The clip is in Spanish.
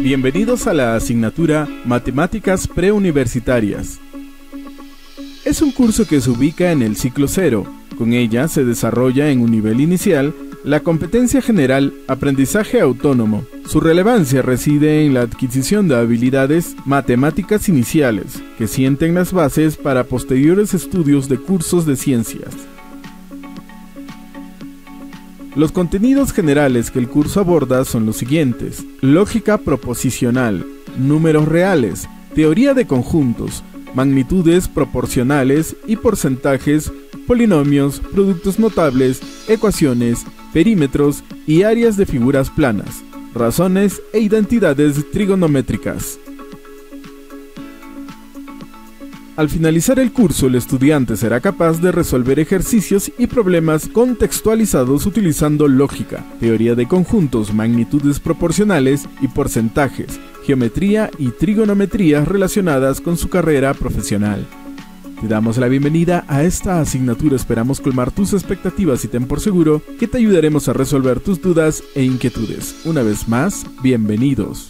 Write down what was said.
Bienvenidos a la asignatura Matemáticas Preuniversitarias. Es un curso que se ubica en el ciclo cero. Con ella se desarrolla en un nivel inicial la competencia general aprendizaje autónomo. Su relevancia reside en la adquisición de habilidades matemáticas iniciales, que sienten las bases para posteriores estudios de cursos de ciencias. Los contenidos generales que el curso aborda son los siguientes. Lógica proposicional, números reales, teoría de conjuntos, magnitudes proporcionales y porcentajes, polinomios, productos notables, ecuaciones, perímetros y áreas de figuras planas, razones e identidades trigonométricas. Al finalizar el curso, el estudiante será capaz de resolver ejercicios y problemas contextualizados utilizando lógica, teoría de conjuntos, magnitudes proporcionales y porcentajes, geometría y trigonometría relacionadas con su carrera profesional. Te damos la bienvenida a esta asignatura, esperamos colmar tus expectativas y ten por seguro que te ayudaremos a resolver tus dudas e inquietudes. Una vez más, bienvenidos.